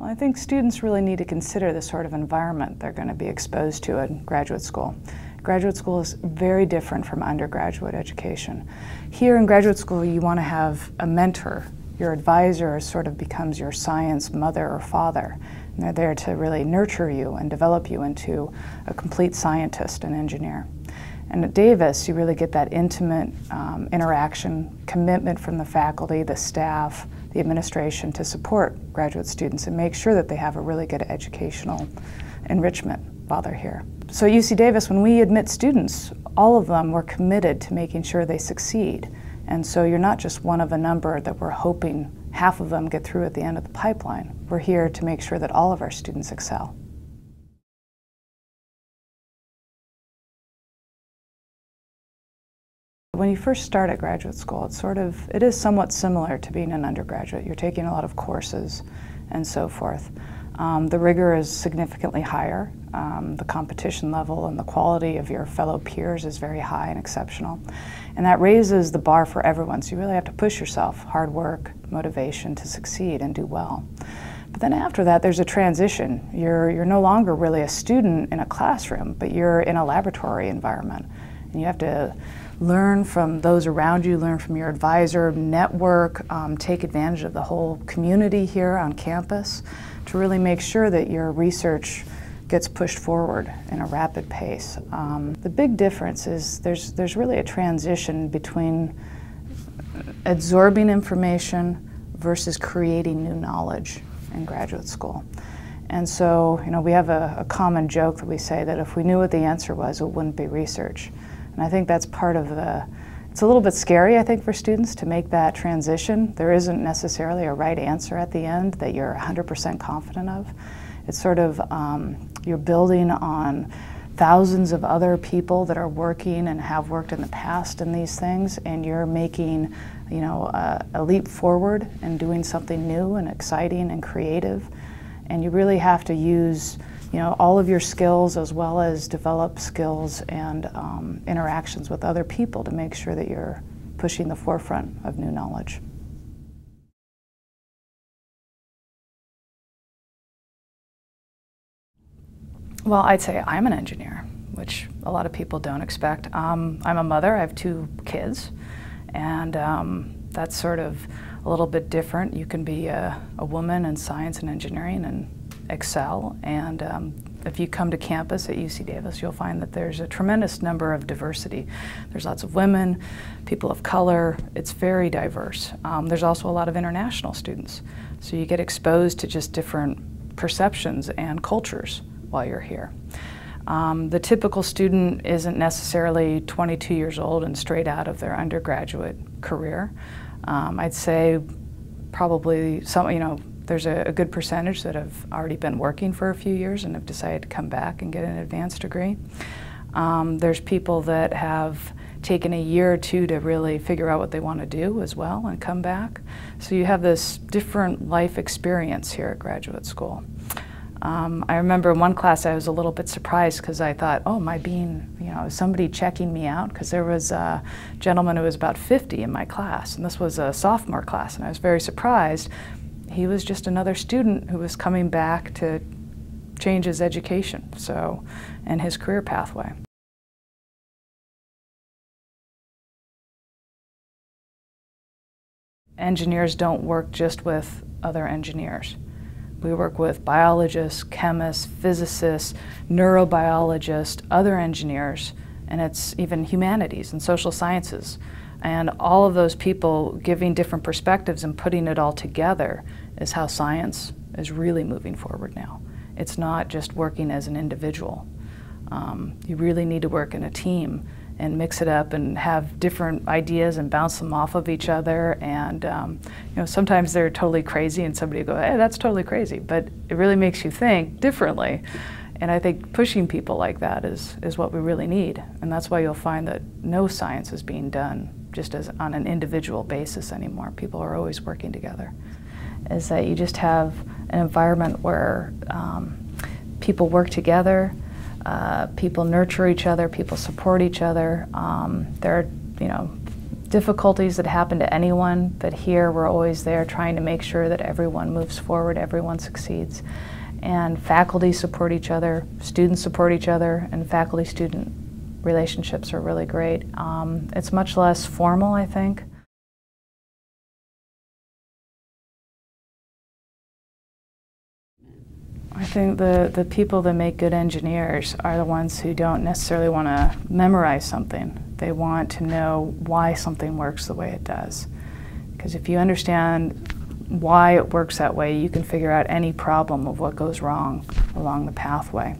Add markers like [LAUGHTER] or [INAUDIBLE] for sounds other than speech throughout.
Well, I think students really need to consider the sort of environment they're going to be exposed to in graduate school. Graduate school is very different from undergraduate education. Here in graduate school, you want to have a mentor. Your advisor sort of becomes your science mother or father. And they're there to really nurture you and develop you into a complete scientist and engineer. And at Davis, you really get that intimate um, interaction, commitment from the faculty, the staff, the administration to support graduate students and make sure that they have a really good educational enrichment while they're here. So at UC Davis, when we admit students, all of them were committed to making sure they succeed. And so you're not just one of a number that we're hoping half of them get through at the end of the pipeline. We're here to make sure that all of our students excel. When you first start at graduate school, it's sort of, it is somewhat similar to being an undergraduate. You're taking a lot of courses and so forth. Um, the rigor is significantly higher. Um, the competition level and the quality of your fellow peers is very high and exceptional. And that raises the bar for everyone, so you really have to push yourself, hard work, motivation to succeed and do well. But then after that, there's a transition. You're, you're no longer really a student in a classroom, but you're in a laboratory environment. And you have to learn from those around you, learn from your advisor, network, um, take advantage of the whole community here on campus to really make sure that your research gets pushed forward in a rapid pace. Um, the big difference is there's, there's really a transition between absorbing information versus creating new knowledge in graduate school. And so, you know, we have a, a common joke that we say that if we knew what the answer was, it wouldn't be research. And I think that's part of the, it's a little bit scary, I think, for students to make that transition. There isn't necessarily a right answer at the end that you're 100% confident of. It's sort of, um, you're building on thousands of other people that are working and have worked in the past in these things, and you're making, you know, a, a leap forward and doing something new and exciting and creative. And you really have to use you know, all of your skills as well as develop skills and um, interactions with other people to make sure that you're pushing the forefront of new knowledge. Well, I'd say I'm an engineer, which a lot of people don't expect. Um, I'm a mother, I have two kids, and um, that's sort of a little bit different. You can be a, a woman in science and engineering and excel. And um, if you come to campus at UC Davis, you'll find that there's a tremendous number of diversity. There's lots of women, people of color. It's very diverse. Um, there's also a lot of international students. So you get exposed to just different perceptions and cultures while you're here. Um, the typical student isn't necessarily 22 years old and straight out of their undergraduate career. Um, I'd say probably some, you know, there's a, a, good percentage that have already been working for a few years and have decided to come back and get an advanced degree. Um, there's people that have taken a year or two to really figure out what they want to do as well and come back. So you have this different life experience here at graduate school. Um, I remember in one class I was a little bit surprised because I thought, oh, I being, you know, somebody checking me out? Because there was a gentleman who was about 50 in my class, and this was a sophomore class, and I was very surprised he was just another student who was coming back to change his education so and his career pathway. Engineers don't work just with other engineers. We work with biologists, chemists, physicists, neurobiologists, other engineers, and it's even humanities and social sciences. And all of those people giving different perspectives and putting it all together is how science is really moving forward now. It's not just working as an individual. Um, you really need to work in a team and mix it up and have different ideas and bounce them off of each other. And um, you know, sometimes they're totally crazy, and somebody will go, "Hey, that's totally crazy," but it really makes you think differently. And I think pushing people like that is is what we really need, and that's why you'll find that no science is being done just as on an individual basis anymore. People are always working together. Is that you just have an environment where um, people work together uh, people nurture each other, people support each other. Um, there are, you know, difficulties that happen to anyone, but here we're always there trying to make sure that everyone moves forward, everyone succeeds. And faculty support each other, students support each other, and faculty student relationships are really great. Um, it's much less formal, I think. I think the, the people that make good engineers are the ones who don't necessarily want to memorize something. They want to know why something works the way it does. Because if you understand why it works that way, you can figure out any problem of what goes wrong along the pathway.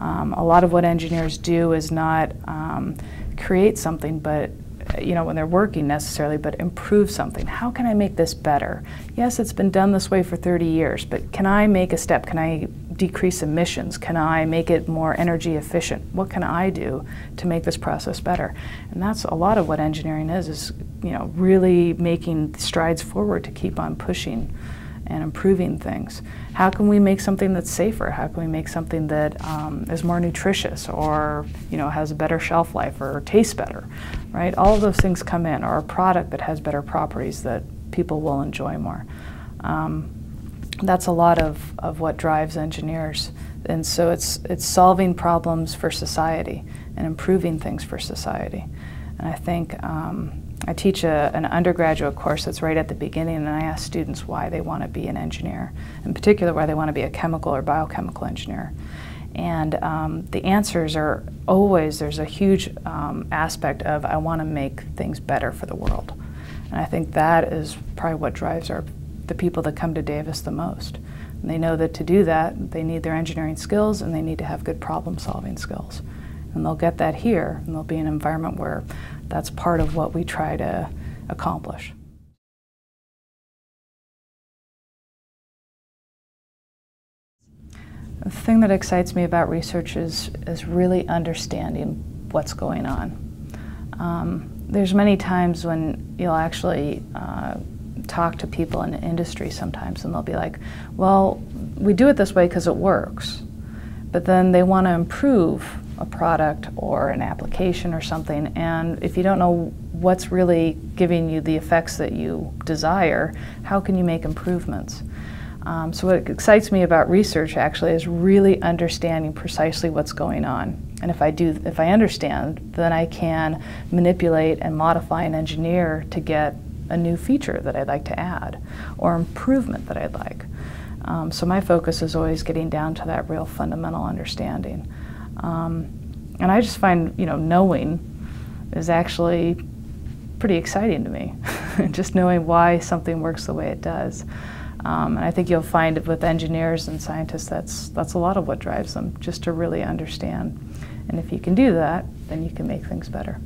Um, a lot of what engineers do is not um, create something, but you know, when they're working necessarily, but improve something. How can I make this better? Yes, it's been done this way for 30 years, but can I make a step? Can I decrease emissions? Can I make it more energy efficient? What can I do to make this process better? And that's a lot of what engineering is, is, you know, really making strides forward to keep on pushing and improving things. How can we make something that's safer? How can we make something that um, is more nutritious or you know has a better shelf life or tastes better, right? All of those things come in, or a product that has better properties that people will enjoy more. Um, that's a lot of, of what drives engineers. And so it's, it's solving problems for society and improving things for society. And I think um, I teach a, an undergraduate course that's right at the beginning, and I ask students why they want to be an engineer, in particular, why they want to be a chemical or biochemical engineer. And um, the answers are always there's a huge um, aspect of I want to make things better for the world. And I think that is probably what drives our, the people that come to Davis the most. And they know that to do that, they need their engineering skills and they need to have good problem solving skills. And they'll get that here, and they'll be in an environment where that's part of what we try to accomplish. The thing that excites me about research is, is really understanding what's going on. Um, there's many times when you'll actually uh, talk to people in the industry sometimes and they'll be like, well, we do it this way because it works. But then they want to improve a product or an application or something, and if you don't know what's really giving you the effects that you desire, how can you make improvements? Um, so what excites me about research actually is really understanding precisely what's going on. And if I do, if I understand, then I can manipulate and modify and engineer to get a new feature that I'd like to add or improvement that I'd like. Um, so my focus is always getting down to that real fundamental understanding. Um, and I just find, you know, knowing is actually pretty exciting to me. [LAUGHS] just knowing why something works the way it does. Um, and I think you'll find it with engineers and scientists that's that's a lot of what drives them, just to really understand. And if you can do that, then you can make things better.